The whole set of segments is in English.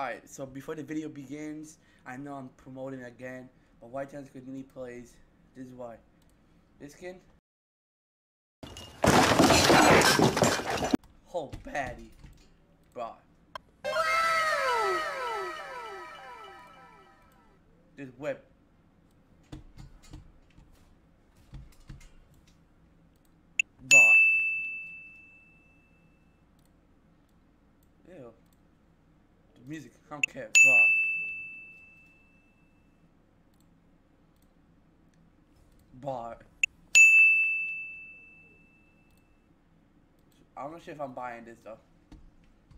Alright, so before the video begins, I know I'm promoting again, but White Chance Houdini plays. This is why. This skin. Oh, baddie. Bro. This whip. Bro. Ew. The music, I don't care. Bro. Bar. I'm not sure if I'm buying this though.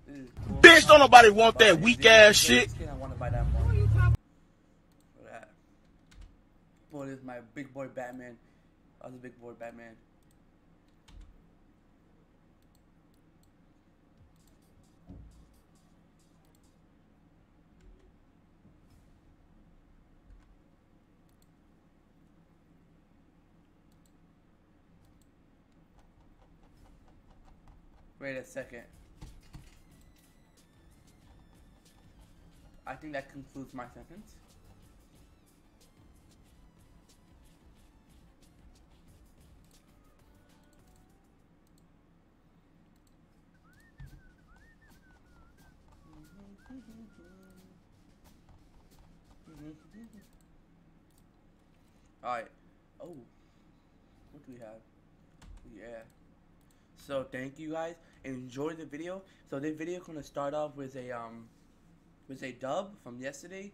This cool. Bitch, don't nobody want that weak this ass skin, shit. skin, I want to buy that more. Look at that. Boy, this is my big boy Batman. Other big boy Batman. Wait a second. I think that concludes my sentence. Alright. Oh. What do we have? Yeah. So thank you guys. Enjoy the video. So this video is gonna start off with a um with a dub from yesterday.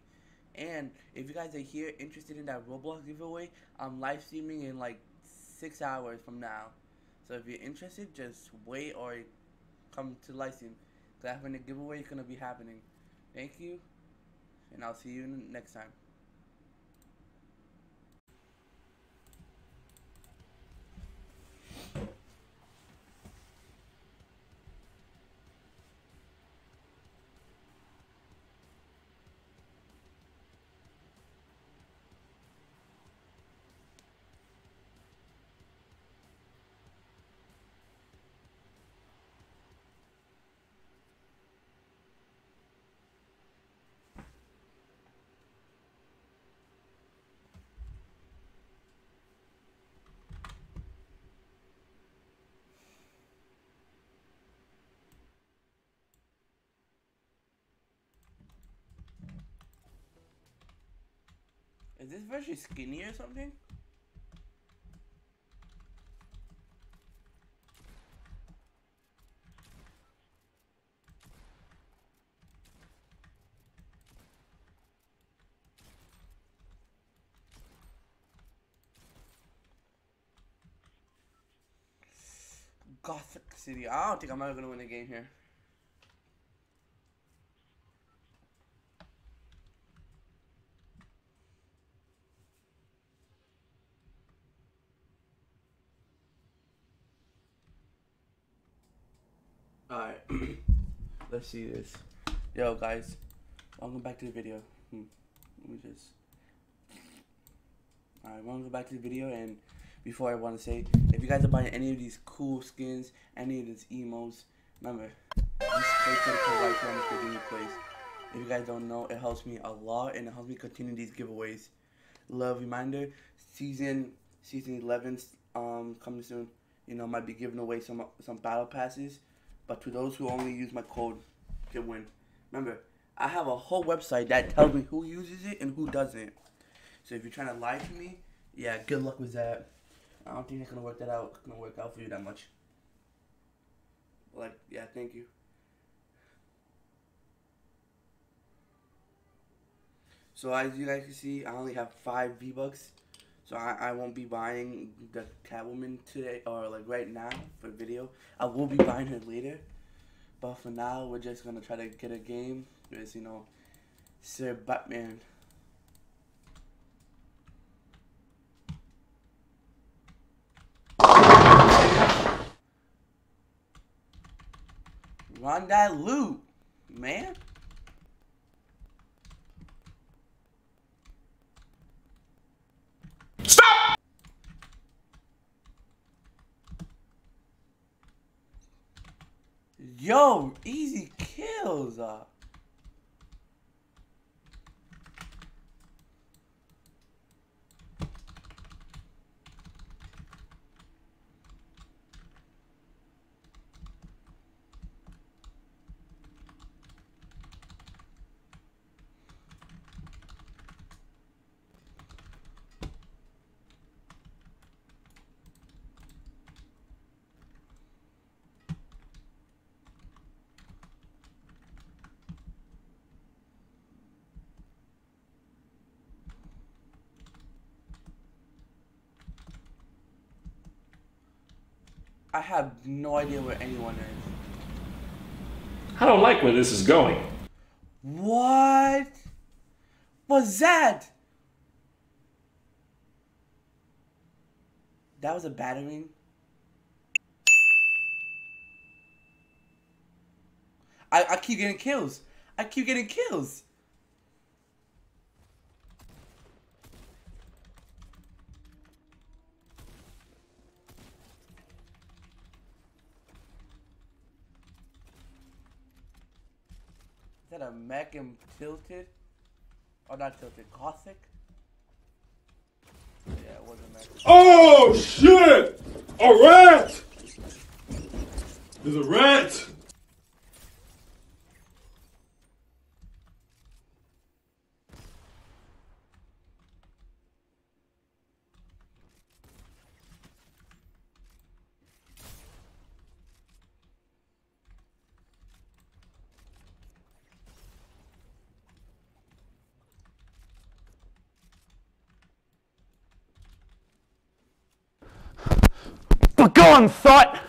And if you guys are here interested in that Roblox giveaway, I'm live streaming in like six hours from now. So if you're interested, just wait or come to live stream. Cause when the giveaway is gonna be happening. Thank you, and I'll see you next time. Is this version skinny or something? Gotham City. I don't think I'm ever gonna win a game here. Alright, let's see this. Yo, guys, welcome back to the video. Hmm. Let me just. Alright, welcome back to the video. And before I want to say, if you guys are buying any of these cool skins, any of these emos, remember, on the plays. If you guys don't know, it helps me a lot and it helps me continue these giveaways. Love reminder, season season 11 um coming soon. You know, might be giving away some some battle passes. But to those who only use my code, can win. Remember, I have a whole website that tells me who uses it and who doesn't. So if you're trying to lie to me, yeah, good luck with that. I don't think it's gonna work that out. It's gonna work out for you that much. Like, yeah, thank you. So as you guys can see, I only have five V Bucks. So I, I won't be buying the Catwoman today or like right now for video. I will be buying her later. But for now, we're just gonna try to get a game. Because you know, Sir Batman. Run that loot, man. Yo, easy kills. Uh. I have no idea where anyone is. I don't like where this is going. What was that? That was a battering. I, I keep getting kills. I keep getting kills. Is that a and tilted? Oh, not tilted. Gotham? Yeah, it was a mech. Oh shit! A rat! There's a rat! But go on, thought!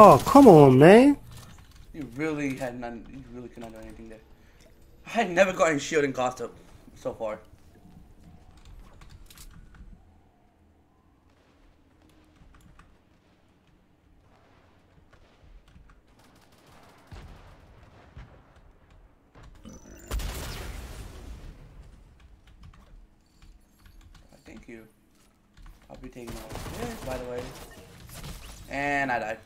Oh, come on, man. You really had none. You really could not do anything there. I had never gotten shield in gossip so far. Thank you. I'll be taking all this, by the way. And I died.